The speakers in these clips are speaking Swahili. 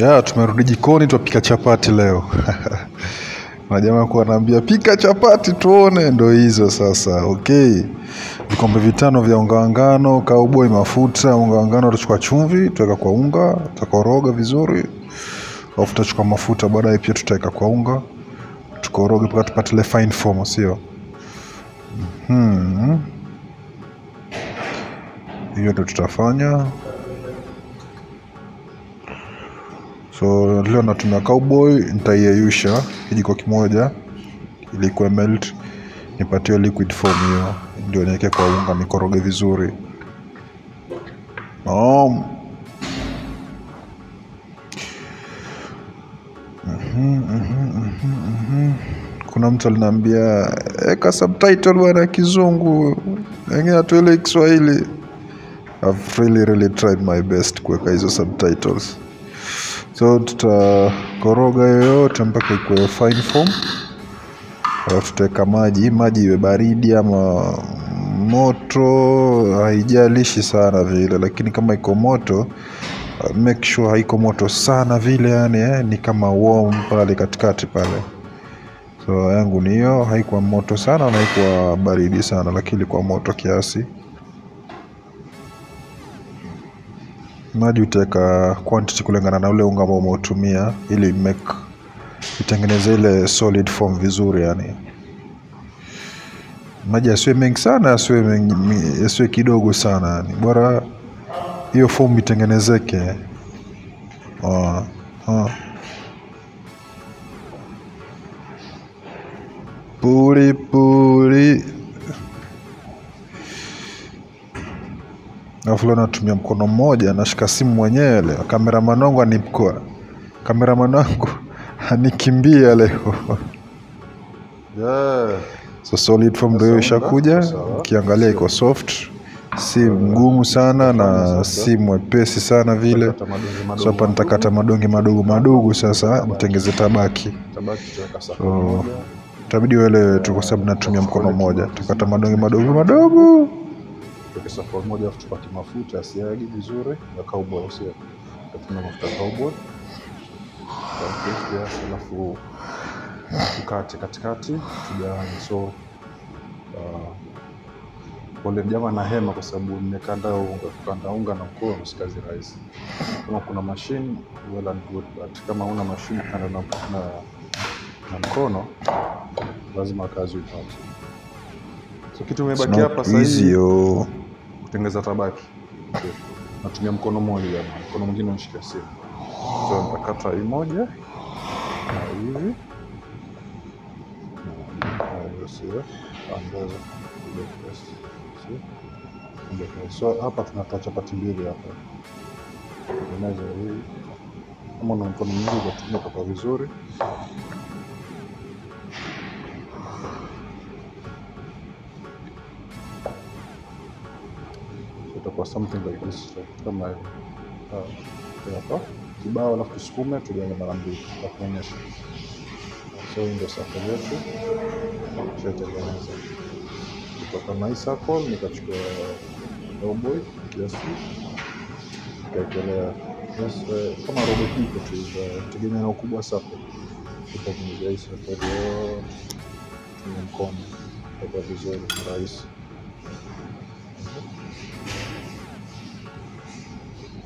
Ya, tumerudi jikoni twapika chapati leo. Na jamaa kuwa anaambia pika chapati tuone, ndo hizo sasa. Okay. Vikombe vitano vya unga wa ngano, mafuta, unga ngano utachukua chumvi, tutaweka kwa unga, tutakoroga vizuri. Alafu tutachukua mafuta baadaye pia tutaweka kwa unga. Tukoroge mpaka tupate ile fine form, sio? Hmm. Hiyo ndo tutafanya. So leo natumia cowboy, nitaiyeyusha kijiko kimoja ili ikuwe melt, nipatie liquid form hiyo, ndio niweke kwa unga nikoroge vizuri. Naam. Kuna mtu alinaambia eka subtitle bwana kizungu, wengine hatuelewi Kiswahili. I've really really tried my best kuweka hizo subtitles. So tutakoroga yoyote mpaka ikuwe fine form, alafu tutaweka maji. Maji iwe baridi ama moto, haijalishi sana vile, lakini kama iko moto make sure haiko moto sana vile, yani eh, ni kama warm pale katikati pale. So yangu ni hiyo, haikuwa moto sana na haikuwa baridi sana, lakini ilikuwa moto kiasi. Maji utaweka quantity kulingana na ule unga ambao umeutumia ili make itengeneze ile solid form vizuri yani. Maji yasiwe mengi sana, mi- yasiwe kidogo sana yani. Bora hiyo form itengenezeke. Ah, ah. puri puli. Alafu leo natumia mkono mmoja, nashika simu mwenyewe leo. Kameraman wangu anipkoa, kameraman wangu anikimbia leo. Yeah. So solid form ndio hiyo ishakuja, ukiangalia iko soft, si mgumu sana na si mwepesi sana vile. So hapa nitakata madonge madogo madogo, sasa nitengeze tabaki. So tabidi itabidi uelewe tu, kwa sababu natumia mkono mmoja. takata madonge madogo madogo. Tuweke safu moja afu tupate mafuta yasiagi vizuri ya cowboy sio. Tafuna mafuta ya cowboy. Kiasi alafu tukate katikati tugawanye. So uh, pole jamaa na hema kwa sababu nimekanda unga, kukanda unga na mkono si kazi rahisi. Kama kuna mashine well and good, but kama una mashine kanda na, na, na mkono lazima kazi upate. So kitu It's imebaki hapa sasa hivi yo. kutengeneza tabaki. Okay. Natumia mkono mmoja mkono mwingine unashika simu. So nitakata hii moja na hivi. So hapa tunatoa chapati mbili hapa, tengeneza hii. Kama na mkono mzuri utatumia kwa vizuri. Itakuwa something like this, kama. Sawa. Hapa kibao, alafu tusukume tugawe mara mbili, takuonyesha. So hii ndio circle yetu tushaitengeneza. Kutoka na hii circle nikachukua roboy kiasi nikaekelea eh, kama robo kiko tu hivyo, tegemea na ukubwa wa circle. Hii circle yote kwenye mkono, itakuwa vizuri, rahisi.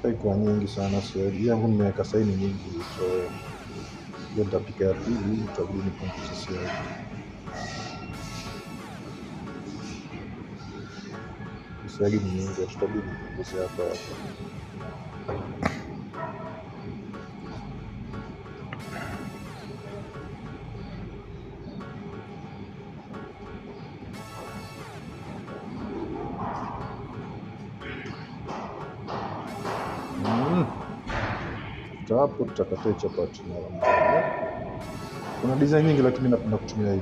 Haikuwa nyingi sana, so yangu nimeweka saini nyingi, so hiyo nitapika ya pili, itabidi nipunguze siagi. Siagi ni nyingi, tutabidi nipunguze hapa hapa. Kutoka hapo tutakata chapati mara moja. Kuna design nyingi, lakini napenda kutumia hii.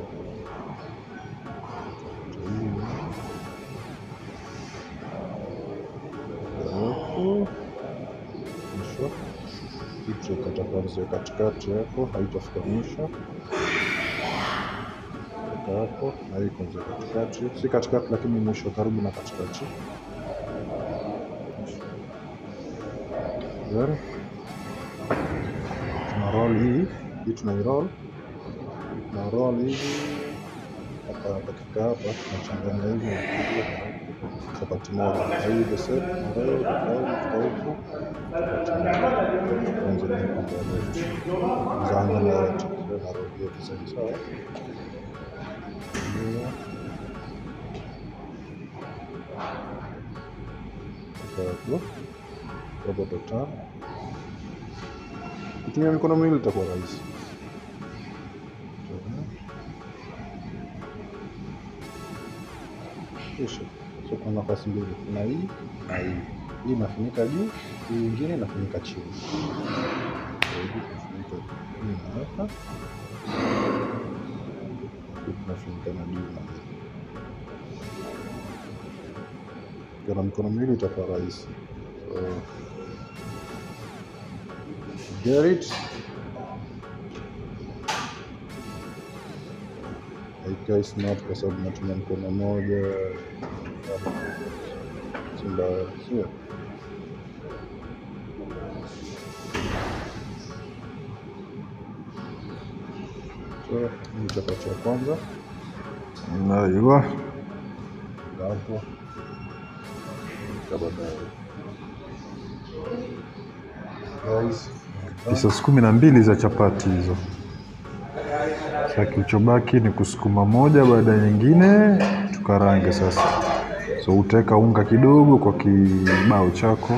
Mwisho. Kwanza katikati hapo, haitafika mwisho. Hapo na hii kwanza katikati, si katikati, lakini mwisho karibu na katikati. Roll hii hii tunairoll na roll hivi hapa katika hapa tunachanganya hivi chapati moja hii the same na roll roll huku chapati moja kwanza ni upande wa left zaanza na yote na roll hiyo design sawa Robo tano. Kutumia mikono miwili itakuwa rahisi. Kisha so kuna nafasi mbili, kuna hii na hii. Hii inafunika juu, hii nyingine inafunika chini. Tunafunika tunafunika na juu na mikono miwili itakuwa rahisi. So, get it? haikai smart kwa sababu natumia mkono moja, si mbaya, sio? Chapati ya kwanza Naiwa. hapo. Guys, Pieces kumi na mbili za chapati hizo. Sasa kilichobaki ni kusukuma moja baada ya nyingine, tukarange sasa. So utaweka unga kidogo kwa kibao chako,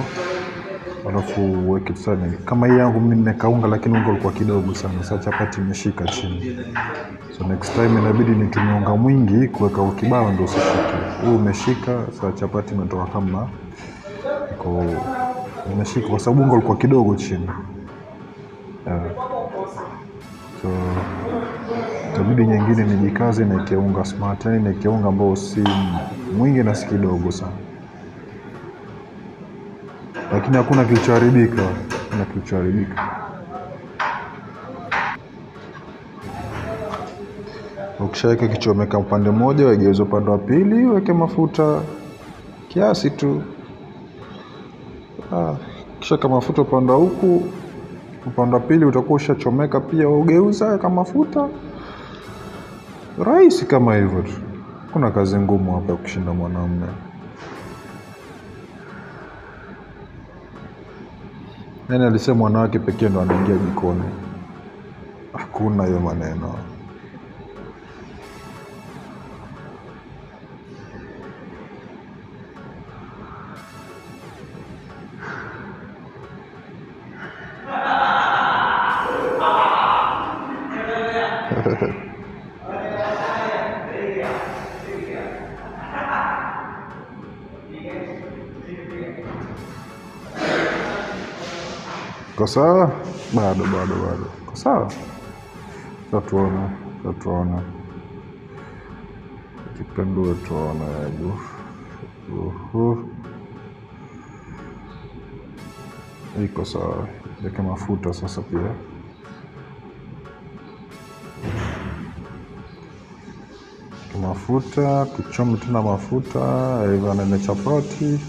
alafu uweke sana. Kama hii yangu mimi nimeweka lakini unga ulikuwa kidogo sana. Sasa chapati imeshika chini, so next time inabidi nitumie unga mwingi kuweka kibao ndio usishike. Huu umeshika, sasa chapati imetoka kama imeshika, kwa sababu unga ulikuwa kidogo chini. So nyingine nijikaze na unga smart, yani na unga ambao si mwingi na si kidogo sana, lakini hakuna kilichoharibika, hakuna kilichoharibika. Ukishaweka kichomeka upande mmoja, wegeuza upande wa pili, weke mafuta kiasi tu. Ah, kisha kama mafuta upande wa huku upande wa pili utakuwa ushachomeka pia, ugeuza kama mafuta. Rahisi kama hivyo tu, kuna kazi ngumu hapa ya kushinda mwanamume. Nani alisema wanawake pekee ndo anaingia jikoni? Hakuna hiyo maneno. Ko sawa? Bado bado bado. Ko sawa? Tatuona, tatuona. Kipendue tuona hebu. Uhu. Iko sawa. Yake mafuta sasa pia. Mafuta, kuchoma tena mafuta, hivyo nene chapati.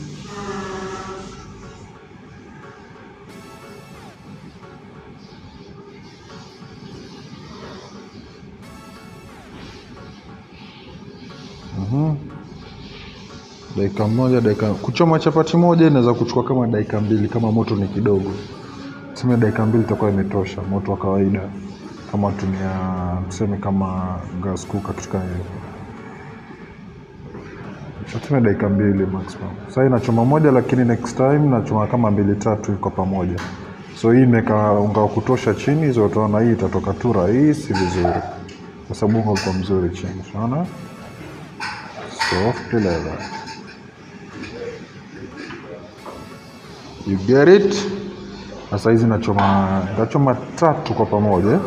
Mhm. Dakika moja, dakika kuchoma chapati moja inaweza kuchukua kama dakika mbili kama moto ni kidogo. Tuseme dakika mbili itakuwa imetosha, moto wa kawaida. Kama tumia tuseme kama gas cooker kitu kama hiyo. Tuseme dakika mbili maximum. Sasa inachoma moja, lakini next time nachoma kama mbili tatu kwa pamoja. So hii imeka unga wa kutosha chini, so utaona hii itatoka tu rahisi vizuri, kwa sababu unga ulikuwa mzuri chini. Unaona? soft leather. You get it? Sasa hizi nachoma, nachoma tatu kwa pamoja.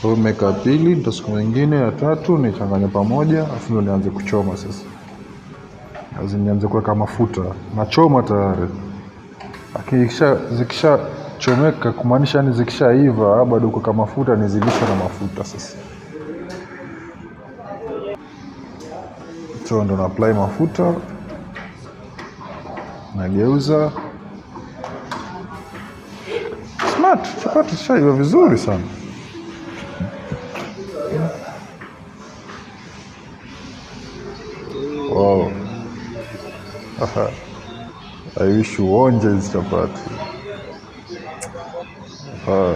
Kwa hiyo meka pili, nitasukuma nyingine ya tatu, nichanganye pamoja, afu ndo nianze kuchoma sasa. Nianze kuweka mafuta, nachoma tayari, lakini ikisha zikishachomeka, kumaanisha yani zikishaiva, bado kuweka mafuta, nizilisha na mafuta sasa. so ndo na apply mafuta. Nageuza. Smart chapati shaiva vizuri sana I wish you uonje chapati Ah.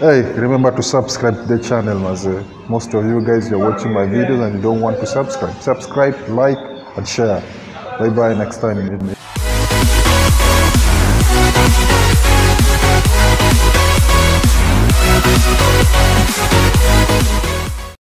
Hey, remember to subscribe to the channel, Maze. Most of you guys, you're watching my videos and you don't want to subscribe. Subscribe, like, and share. Bye bye next time.